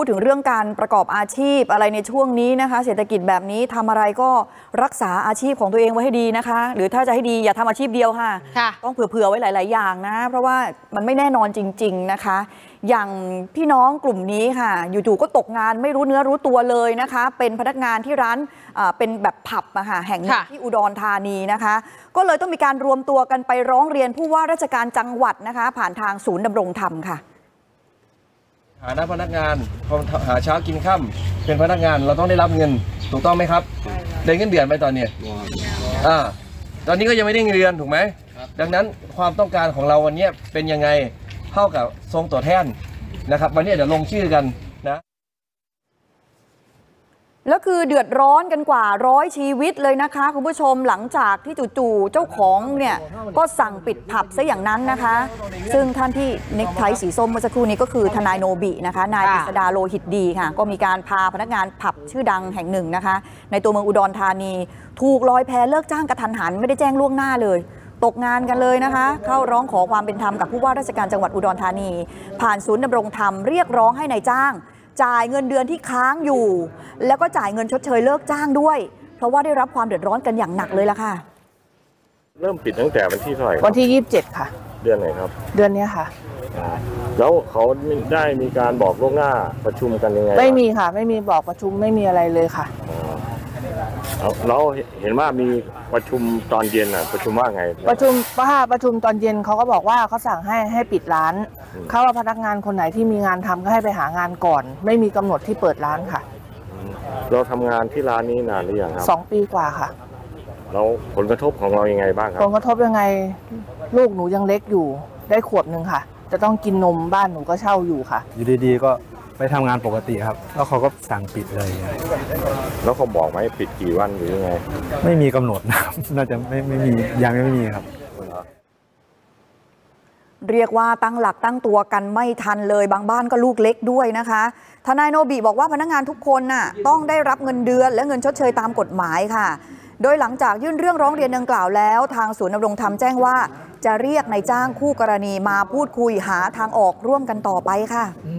พูดถึงเรื่องการประกอบอาชีพอะไรในช่วงนี้นะคะ เศรษฐกิจแบบนี้ทำอะไรก็รักษาอาชีพของตัวเองไว้ให้ดีนะคะ หรือถ้าจะให้ดีอย่าทำอาชีพเดียวค่ะค่ะ ต้องเผื่อๆไว้หลาย ๆ อย่างนะ เพราะว่ามันไม่แน่นอนจริง ๆนะคะ อย่างพี่น้องกลุ่มนี้ค่ะ อยู่ๆก็ตกงานไม่รู้เนื้อรู้ตัวเลยนะคะ เป็นพนักงานที่ร้านอ่าเป็นแบบผับอะค่ะแห่งหนึ่งค่ะที่อุดรธานีนะคะ ก็เลยต้องมีการรวมตัวกันไปร้องเรียนผู้ว่าราชการจังหวัดนะคะ ผ่านทางศูนย์ดำรงธรรมค่ะ หาหน้าพนักงานพอหาเช้ากินค่ำเป็นพนักงานเราต้องได้รับเงินถูกต้องไหมครับได้เงินเดือนไหมตอนเนี้ยอ่าตอนนี้ก็ยังไม่ได้เงินเดือนถูกไหมดังนั้นความต้องการของเราวันเนี้ยเป็นยังไงเท่ากับทรงตัวแทนนะครับ วันนี้เดี๋ยวลงชื่อกันนะ แล้วคือเดือดร้อนกันกว่าร้อยชีวิตเลยนะคะคุณผู้ชมหลังจากที่จู่ๆเจ้าของเนี่ยก็สั่งปิดผับซะอย่างนั้นนะคะ ซึ่งท่านที่เน็กไทสีส้มเมื่อสักครู่นี้ก็คือทนายโนบินะคะนายกฤษดาโลหิตดีค่ะ ก็มีการพาพนักงานผับชื่อดังแห่งหนึ่งนะคะ ในตัวเมืองอุดรธานี ถูกลอยแพเลิกจ้างกระทันหัน ไม่ได้แจ้งล่วงหน้าเลยตกงานกันเลยนะคะ เข้าร้องขอความเป็นธรรมกับผู้ว่าราชการจังหวัดอุดรธานี ผ่านศูนย์ดำรงธรรมเรียกร้องให้ในายจ้าง จ่ายเงินเดือนที่ค้างอยู่ แล้วก็จ่ายเงินชดเชยเลิกจ้างด้วย เพราะว่าได้รับความเดือดร้อนกันอย่างหนักเลยล่ะค่ะ เริ่มปิดตั้งแต่วันที่เท่าไหร่ครับวันที่ 27 ค่ะ เดือนไหนครับเดือนเนี้ยค่ะ อ่าแล้วเขาได้มีการบอกล่วงหน้าประชุมกันยังไงไม่มีค่ะ ไม่มีบอกประชุมไม่มีอะไรเลยค่ะ เอาแล้วเห็นว่ามีประชุมตอนเย็นอะประชุมว่าไง ประชุมป้าประชุมตอนเย็นเขาก็บอกว่าเขาสั่งให้ให้ปิดร้านอืมเขาว่าพนักงานคนไหนที่มีงานทำก็ให้ไปหางานก่อน ไม่มีกำหนดที่เปิดร้านค่ะ เราทำงานที่ร้านนี้นานหรือยังครับสองปีกว่าค่ะ แล้วผลกระทบของเรายังไงบ้างครัผบลกระทบยังไง ลูกหนูยังเล็กอยู่ได้ขวบหนึ่งค่ะ จะต้องกินนมบ้านหนูก็เช่าอยู่ค่ะ อยู่ดีๆก็ ไปทำงานปกติครับ แล้วเขาก็สั่งปิดเลยแล้วเขาบอกไหมปิดกี่วันหรือยังไง ไม่มีกำหนดนะครับ น่าจะไม่ไม่มียังไม่มีครับ เรียกว่าตั้งหลักตั้งตัวกันไม่ทันเลยบางบ้านก็ลูกเล็กด้วยนะคะทนายโนบิบอกว่าพนักงานทุกคนน่ะต้องได้รับเงินเดือนและเงินชดเชยตามกฎหมายค่ะ โดยหลังจากยื่นเรื่องร้องเรียนดังกล่าวแล้ว ทางศูนย์ดำรงธรรมแจ้งว่า จะเรียกนายจ้างคู่กรณีมาพูดคุยหาทางออกร่วมกันต่อไปค่ะนะ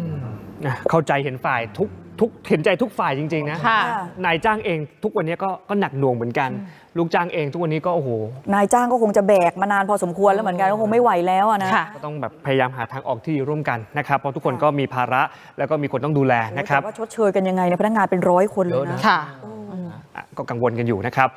เข้าใจเห็นฝ่ายทุกทุกเห็นใจทุกฝ่ายจริงๆนะค่ะ นายจ้างเองทุกวันนี้ก็ก็หนักหน่วงเหมือนกัน ลูกจ้างเองทุกวันนี้ก็โอ้โหนายจ้างก็คงจะแบกมานานพอสมควรแล้วเหมือนกันก็คงไม่ไหวแล้วอะนะค่ะ ก็ต้องแบบพยายามหาทางออกที่ดีร่วมกันนะครับเพราะทุกคนก็มีภาระแล้วก็มีคนต้องดูแลนะครับแต่ว่าชดเชยกันยังไงเนยพนักงานเป็นร้อยคนเลยนะ ค่ะ อะก็กังวลกันอยู่นะครับ